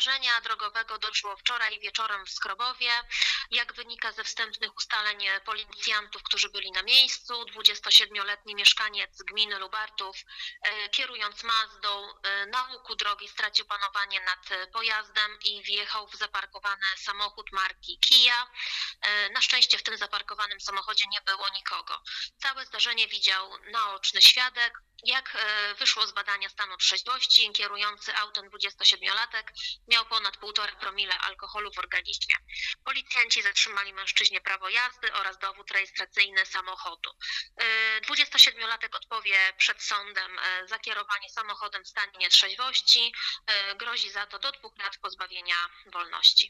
zdarzenia drogowego doszło wczoraj wieczorem w Skrobowie. Jak wynika ze wstępnych ustaleń policjantów, którzy byli na miejscu, 27-letni mieszkaniec gminy Lubartów, e, kierując Mazdą e, na łuku drogi, stracił panowanie nad pojazdem i wjechał w zaparkowany samochód marki Kia. E, Na szczęście w tym zaparkowanym samochodzie nie było nikogo. Całe zdarzenie widział naoczny świadek. Jak e, wyszło z badania stanu trzeźwości, kierujący autem 27-latek miał ponad 1,5 promile alkoholu w organizmie. Policjanci zatrzymali mężczyźnie prawo jazdy oraz dowód rejestracyjny samochodu. E, 27-latek odpowie przed sądem e, za kierowanie samochodem w stanie nietrzeźwości. E, Grozi za to do dwóch lat pozbawienia wolności.